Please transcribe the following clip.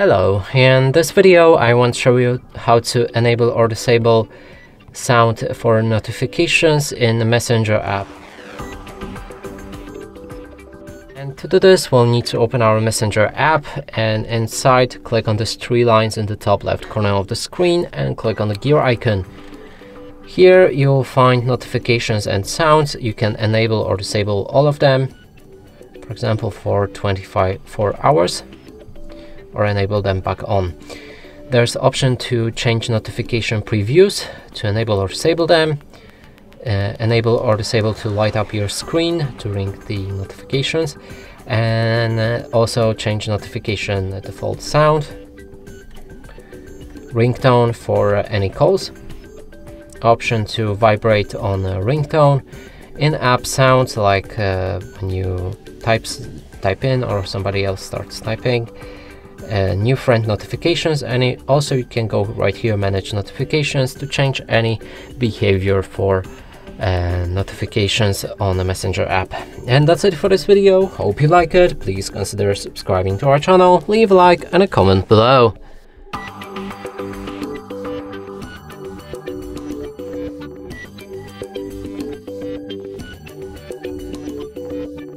Hello, in this video I want to show you how to enable or disable sound for notifications in the Messenger app. And to do this we'll need to open our Messenger app and inside click on these three lines in the top left corner of the screen and click on the gear icon. Here you'll find notifications and sounds. You can enable or disable all of them, for example for 24 hours or enable them back on. There's option to change notification previews to enable or disable them. Uh, enable or disable to light up your screen during the notifications. And uh, also change notification default sound. Ringtone for uh, any calls. Option to vibrate on ringtone. In-app sounds like uh, when you types type in or somebody else starts typing uh, new friend notifications and also you can go right here manage notifications to change any behavior for uh, notifications on the messenger app. And that's it for this video. Hope you like it. Please consider subscribing to our channel. Leave a like and a comment below